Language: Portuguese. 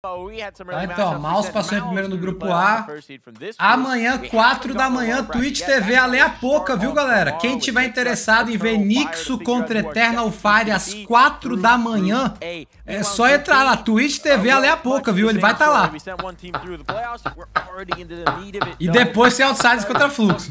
Ah, então, Mouse passou em primeiro no grupo A. Amanhã, 4 da manhã, Twitch TV além a pouca, viu, galera? Quem tiver interessado em ver Nixo contra Eternal Fire às 4 da manhã, é só entrar lá, Twitch TV além a pouca, viu? Ele vai estar tá lá. E depois tem é Outsiders contra Flux.